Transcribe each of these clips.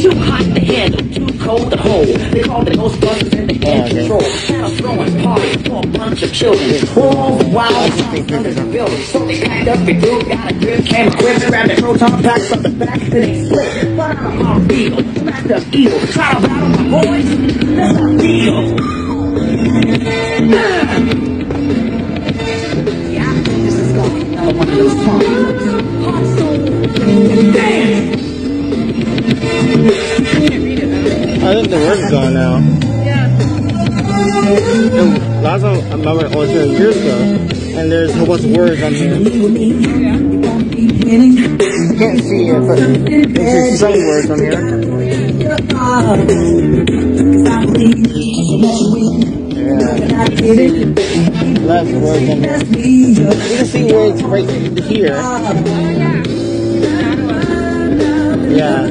Too hot to handle, too cold to hold. They call the Ghostbusters and they can't control. Now throwing parties for a bunch of children. All the while, sounds under the building. So they packed up their group, got a grip, came equipped, grabbed the proton packs from the back, then they split. But I'm on real, smacked up evil. Try to battle my boys, that's not real. Yeah, this is gonna be another one of those parties. I think the word's gone now. Yeah. And last time I remember I was here years ago, and there's a whole bunch of words on here. I can't see it, but there's some words on here. Yeah, less words on here. You can see words right here. Oh, Yeah,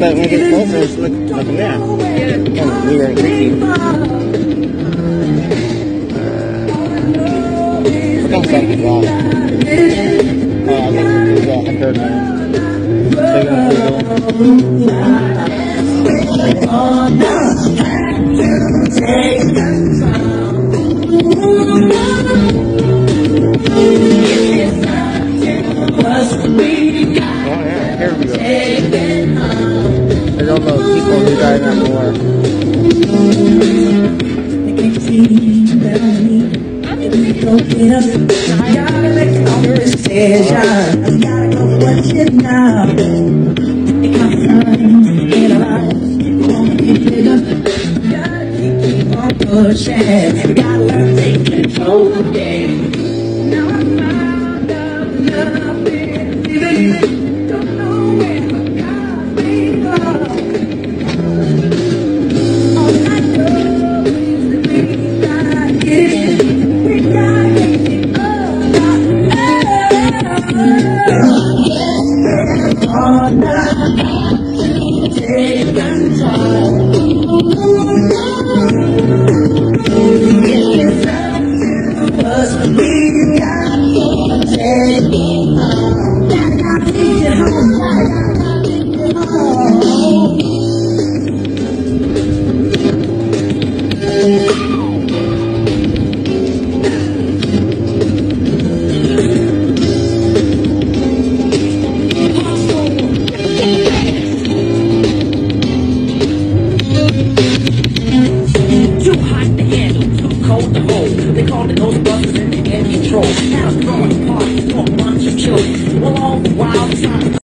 but when it gets closer, it's like like a map. Kind of weird creepy. I think something's wrong. Uh, I think it's uh, a third one. Big enough I gotta Gotta go watch it now. take my time, forget about it. Keep on pushing. I gotta let things control of the game. Take the. roll. Now it's gone, party, walk, bunch of all the while, time